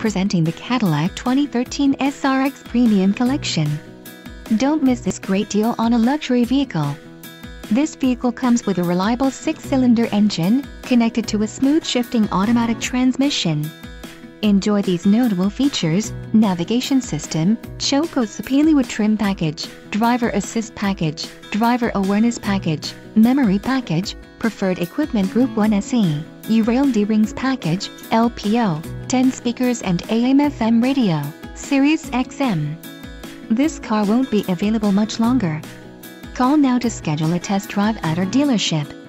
presenting the Cadillac 2013 SRX Premium Collection. Don't miss this great deal on a luxury vehicle. This vehicle comes with a reliable six-cylinder engine, connected to a smooth shifting automatic transmission. Enjoy these notable features, navigation system, Choco Sapele Wood trim package, driver assist package, driver awareness package, memory package, preferred equipment group 1 SE, U-Rail D-Rings package, LPO, 10 speakers and AM-FM radio, Sirius XM. This car won't be available much longer. Call now to schedule a test drive at our dealership.